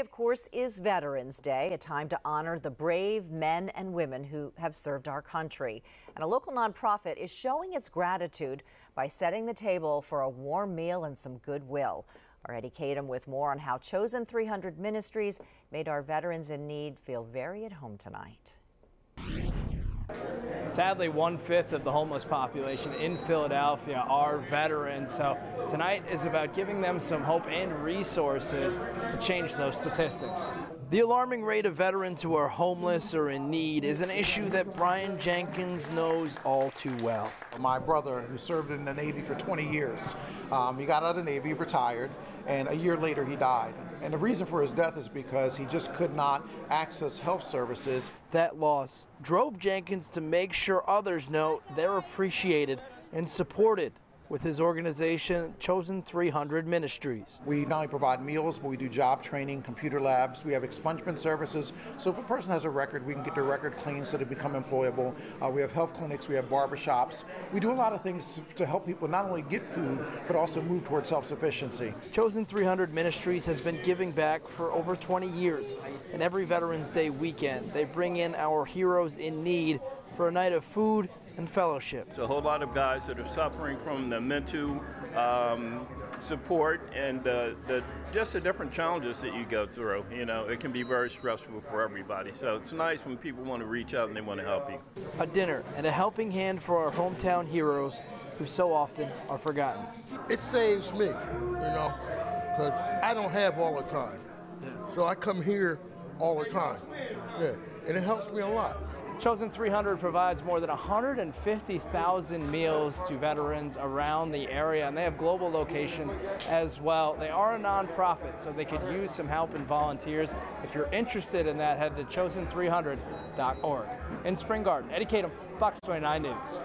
Of course, is Veterans Day, a time to honor the brave men and women who have served our country. And a local nonprofit is showing its gratitude by setting the table for a warm meal and some goodwill. Our Eddie Kadum with more on how Chosen 300 Ministries made our veterans in need feel very at home tonight. Sadly, one fifth of the homeless population in Philadelphia are veterans. So tonight is about giving them some hope and resources to change those statistics. The alarming rate of veterans who are homeless or in need is an issue that Brian Jenkins knows all too well. My brother, who served in the Navy for 20 years, um, he got out of the Navy, retired, and a year later he died. And the reason for his death is because he just could not access health services. That loss drove Jenkins to make sure others know they're appreciated and supported with his organization, Chosen 300 Ministries. We not only provide meals, but we do job training, computer labs. We have expungement services. So if a person has a record, we can get their record clean so they become employable. Uh, we have health clinics, we have barbershops. We do a lot of things to help people not only get food, but also move towards self-sufficiency. Chosen 300 Ministries has been giving back for over 20 years. And every Veterans Day weekend, they bring in our heroes in need for a night of food and fellowship. It's a whole lot of guys that are suffering from the mental um, support and the, the, just the different challenges that you go through. You know, it can be very stressful for everybody. So it's nice when people want to reach out and they want to help you. A dinner and a helping hand for our hometown heroes who so often are forgotten. It saves me, you know, because I don't have all the time. So I come here all the time. Yeah. And it helps me a lot. Chosen 300 provides more than 150,000 meals to veterans around the area, and they have global locations as well. They are a nonprofit, so they could use some help and volunteers. If you're interested in that, head to chosen300.org. In Spring Garden, Eddie Kadum, Fox 29 News.